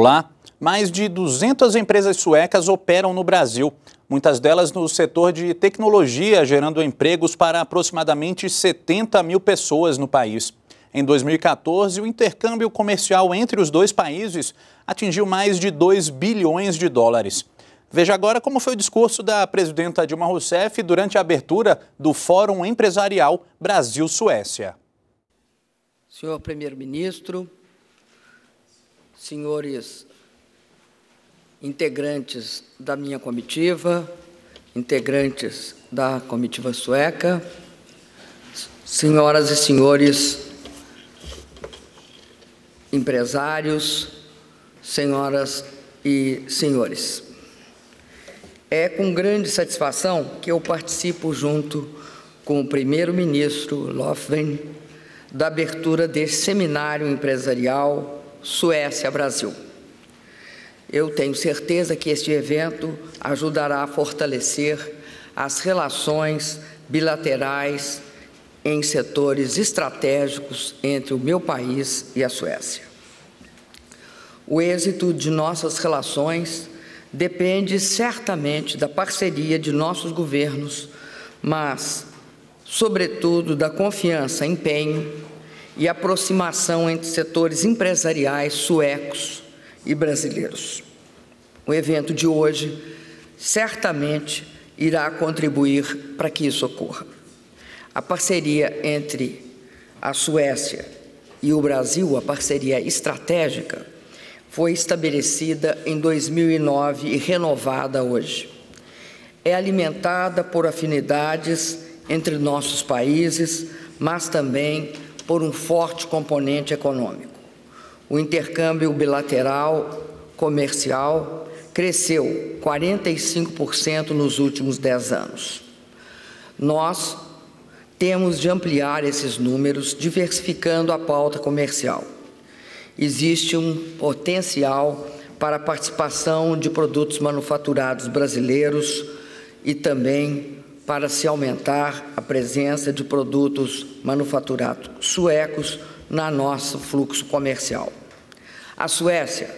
Olá, mais de 200 empresas suecas operam no Brasil, muitas delas no setor de tecnologia, gerando empregos para aproximadamente 70 mil pessoas no país. Em 2014, o intercâmbio comercial entre os dois países atingiu mais de 2 bilhões de dólares. Veja agora como foi o discurso da presidenta Dilma Rousseff durante a abertura do Fórum Empresarial Brasil-Suécia. Senhor Primeiro-Ministro, senhores integrantes da minha comitiva, integrantes da comitiva sueca, senhoras e senhores empresários, senhoras e senhores. É com grande satisfação que eu participo junto com o primeiro-ministro Lofven da abertura deste seminário empresarial Suécia-Brasil. Eu tenho certeza que este evento ajudará a fortalecer as relações bilaterais em setores estratégicos entre o meu país e a Suécia. O êxito de nossas relações depende certamente da parceria de nossos governos, mas, sobretudo, da confiança, empenho e aproximação entre setores empresariais suecos e brasileiros. O evento de hoje certamente irá contribuir para que isso ocorra. A parceria entre a Suécia e o Brasil, a parceria estratégica, foi estabelecida em 2009 e renovada hoje. É alimentada por afinidades entre nossos países, mas também por um forte componente econômico. O intercâmbio bilateral comercial cresceu 45% nos últimos 10 anos. Nós temos de ampliar esses números, diversificando a pauta comercial. Existe um potencial para a participação de produtos manufaturados brasileiros e também para se aumentar a presença de produtos manufaturados suecos na nosso fluxo comercial. A Suécia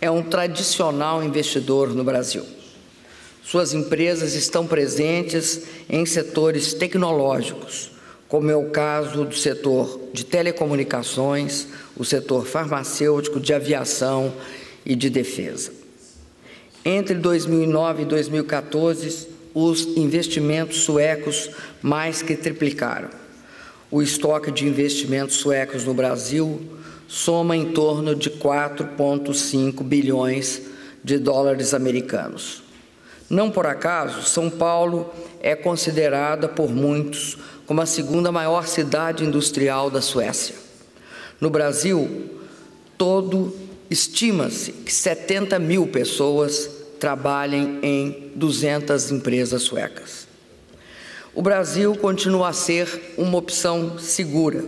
é um tradicional investidor no Brasil. Suas empresas estão presentes em setores tecnológicos, como é o caso do setor de telecomunicações, o setor farmacêutico, de aviação e de defesa. Entre 2009 e 2014, os investimentos suecos mais que triplicaram. O estoque de investimentos suecos no Brasil soma em torno de 4,5 bilhões de dólares americanos. Não por acaso, São Paulo é considerada por muitos como a segunda maior cidade industrial da Suécia. No Brasil, todo estima-se que 70 mil pessoas trabalhem em 200 empresas suecas. O Brasil continua a ser uma opção segura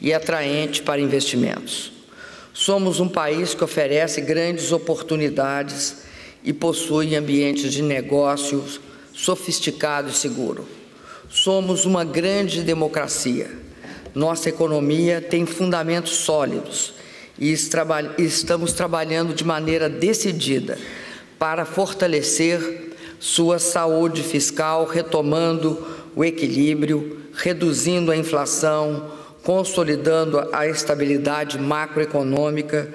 e atraente para investimentos. Somos um país que oferece grandes oportunidades e possui ambientes de negócios sofisticado e seguro. Somos uma grande democracia. Nossa economia tem fundamentos sólidos e estamos trabalhando de maneira decidida para fortalecer sua saúde fiscal, retomando o equilíbrio, reduzindo a inflação, consolidando a estabilidade macroeconômica,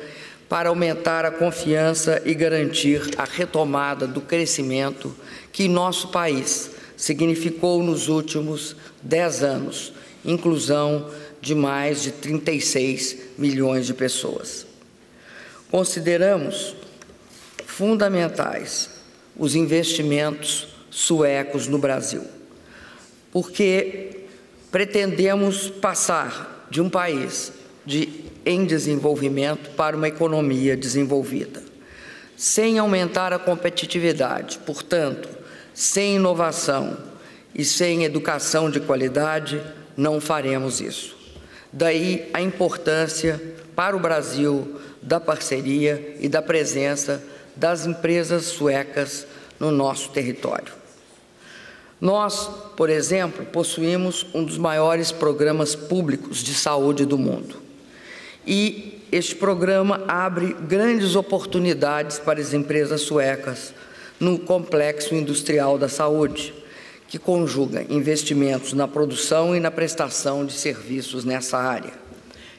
para aumentar a confiança e garantir a retomada do crescimento que nosso país significou nos últimos dez anos, inclusão de mais de 36 milhões de pessoas. Consideramos fundamentais os investimentos suecos no Brasil, porque pretendemos passar de um país de, em desenvolvimento para uma economia desenvolvida, sem aumentar a competitividade, portanto, sem inovação e sem educação de qualidade, não faremos isso. Daí a importância para o Brasil da parceria e da presença das empresas suecas no nosso território. Nós, por exemplo, possuímos um dos maiores programas públicos de saúde do mundo. E este programa abre grandes oportunidades para as empresas suecas no complexo industrial da saúde, que conjuga investimentos na produção e na prestação de serviços nessa área.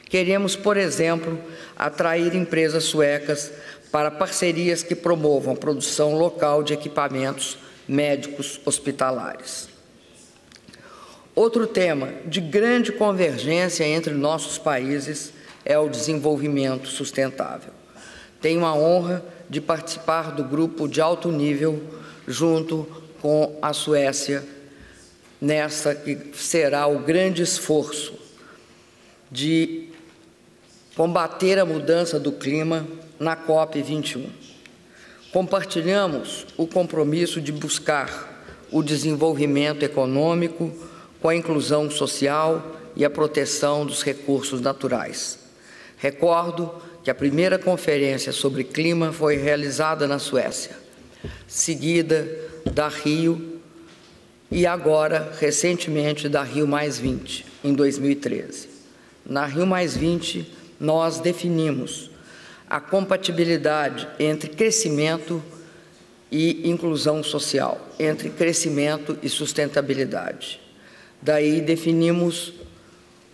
Queremos, por exemplo, atrair empresas suecas para parcerias que promovam a produção local de equipamentos médicos hospitalares. Outro tema de grande convergência entre nossos países é o desenvolvimento sustentável. Tenho a honra de participar do grupo de alto nível junto com a Suécia, nessa que será o grande esforço de combater a mudança do clima na COP 21. Compartilhamos o compromisso de buscar o desenvolvimento econômico com a inclusão social e a proteção dos recursos naturais. Recordo que a primeira conferência sobre clima foi realizada na Suécia, seguida da Rio e agora, recentemente, da Rio Mais 20, em 2013. Na Rio Mais 20, nós definimos a compatibilidade entre crescimento e inclusão social, entre crescimento e sustentabilidade. Daí definimos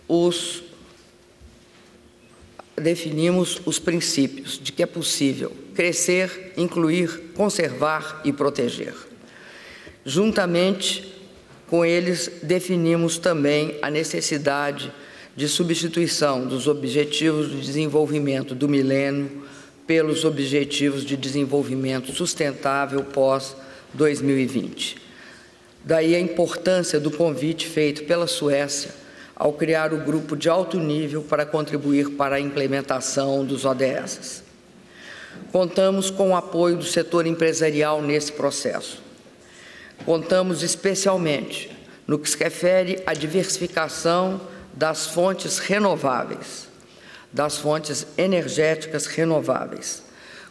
os definimos os princípios de que é possível crescer, incluir, conservar e proteger. Juntamente com eles, definimos também a necessidade de substituição dos Objetivos de Desenvolvimento do Milênio pelos Objetivos de Desenvolvimento Sustentável pós-2020. Daí a importância do convite feito pela Suécia ao criar o grupo de alto nível para contribuir para a implementação dos ODS. Contamos com o apoio do setor empresarial nesse processo. Contamos especialmente no que se refere à diversificação das fontes renováveis, das fontes energéticas renováveis.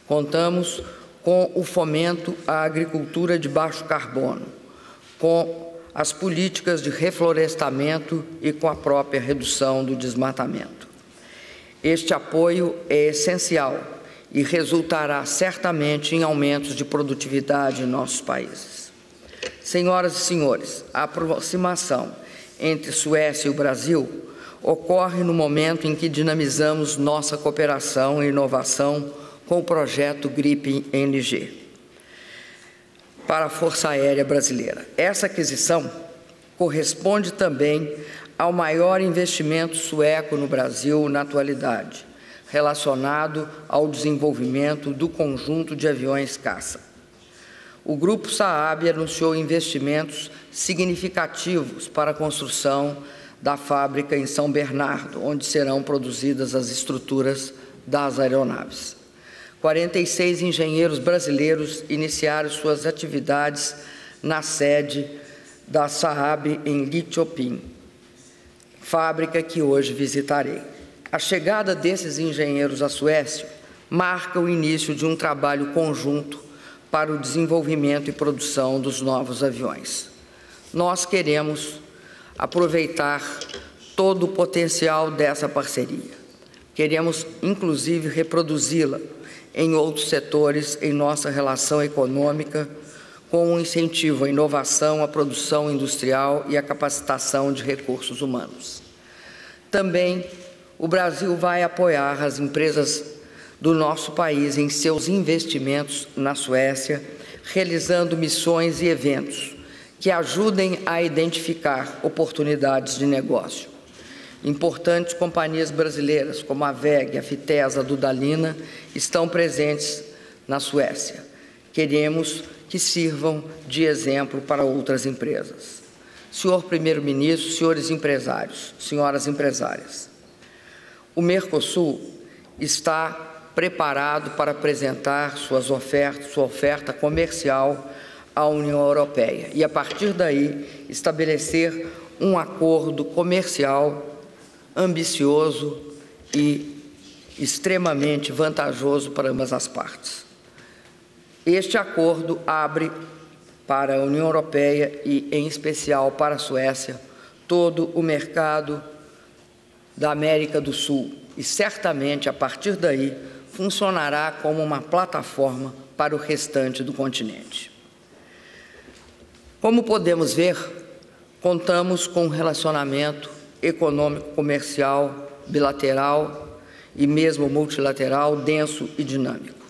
Contamos com o fomento à agricultura de baixo carbono, com as políticas de reflorestamento e com a própria redução do desmatamento. Este apoio é essencial e resultará certamente em aumentos de produtividade em nossos países. Senhoras e senhores, a aproximação entre Suécia e o Brasil ocorre no momento em que dinamizamos nossa cooperação e inovação com o projeto GRIP NG para a Força Aérea Brasileira. Essa aquisição corresponde também ao maior investimento sueco no Brasil na atualidade, relacionado ao desenvolvimento do conjunto de aviões caça. O Grupo Saab anunciou investimentos significativos para a construção da fábrica em São Bernardo, onde serão produzidas as estruturas das aeronaves. 46 engenheiros brasileiros iniciaram suas atividades na sede da Saab em Lichopin, fábrica que hoje visitarei. A chegada desses engenheiros à Suécia marca o início de um trabalho conjunto para o desenvolvimento e produção dos novos aviões nós queremos aproveitar todo o potencial dessa parceria. Queremos, inclusive, reproduzi-la em outros setores em nossa relação econômica, com um incentivo à inovação, à produção industrial e à capacitação de recursos humanos. Também o Brasil vai apoiar as empresas do nosso país em seus investimentos na Suécia, realizando missões e eventos que ajudem a identificar oportunidades de negócio. Importantes companhias brasileiras, como a VEG, a Fitesa, a Dudalina, estão presentes na Suécia. Queremos que sirvam de exemplo para outras empresas. Senhor Primeiro-Ministro, senhores empresários, senhoras empresárias, o Mercosul está preparado para apresentar suas ofertas, sua oferta comercial à União Europeia e, a partir daí, estabelecer um acordo comercial ambicioso e extremamente vantajoso para ambas as partes. Este acordo abre para a União Europeia e, em especial, para a Suécia, todo o mercado da América do Sul e certamente a partir daí funcionará como uma plataforma para o restante do continente. Como podemos ver, contamos com um relacionamento econômico, comercial, bilateral e mesmo multilateral denso e dinâmico.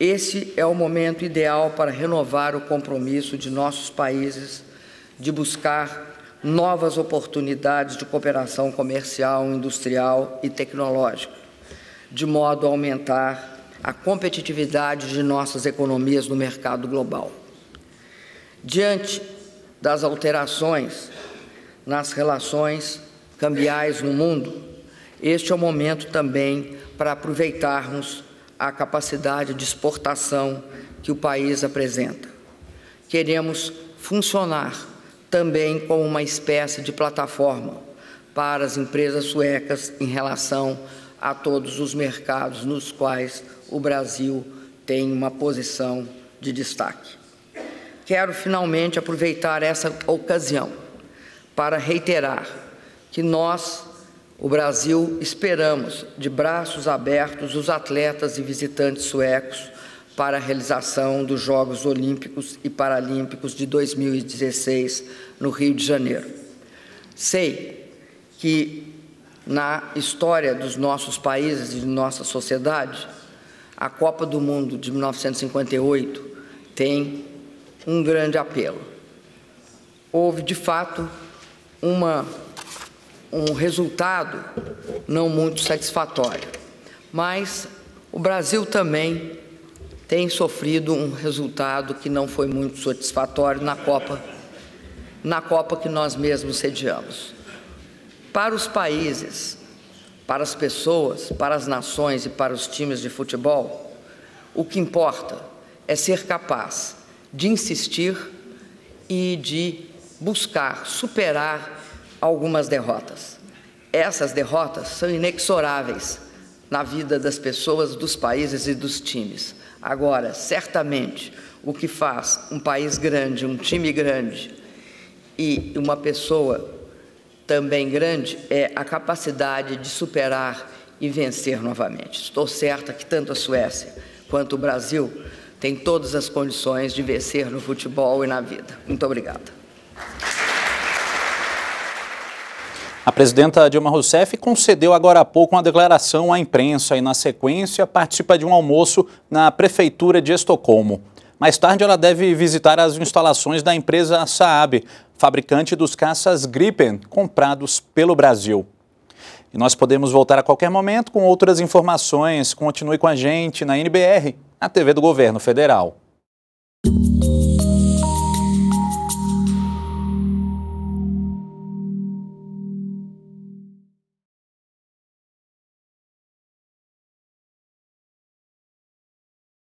Esse é o momento ideal para renovar o compromisso de nossos países de buscar novas oportunidades de cooperação comercial, industrial e tecnológica, de modo a aumentar a competitividade de nossas economias no mercado global. Diante das alterações nas relações cambiais no mundo, este é o momento também para aproveitarmos a capacidade de exportação que o país apresenta. Queremos funcionar também como uma espécie de plataforma para as empresas suecas em relação a todos os mercados nos quais o Brasil tem uma posição de destaque. Quero finalmente aproveitar essa ocasião para reiterar que nós, o Brasil, esperamos de braços abertos os atletas e visitantes suecos para a realização dos Jogos Olímpicos e Paralímpicos de 2016 no Rio de Janeiro. Sei que na história dos nossos países e de nossa sociedade, a Copa do Mundo de 1958 tem um grande apelo. Houve, de fato, uma, um resultado não muito satisfatório, mas o Brasil também tem sofrido um resultado que não foi muito satisfatório na Copa, na Copa que nós mesmos sediamos. Para os países, para as pessoas, para as nações e para os times de futebol, o que importa é ser capaz de insistir e de buscar superar algumas derrotas. Essas derrotas são inexoráveis na vida das pessoas, dos países e dos times. Agora, certamente, o que faz um país grande, um time grande e uma pessoa também grande é a capacidade de superar e vencer novamente. Estou certa que tanto a Suécia quanto o Brasil têm todas as condições de vencer no futebol e na vida. Muito obrigada. A presidenta Dilma Rousseff concedeu agora há pouco uma declaração à imprensa e, na sequência, participa de um almoço na Prefeitura de Estocolmo. Mais tarde, ela deve visitar as instalações da empresa Saab, fabricante dos caças Gripen, comprados pelo Brasil. E nós podemos voltar a qualquer momento com outras informações. Continue com a gente na NBR, a TV do Governo Federal.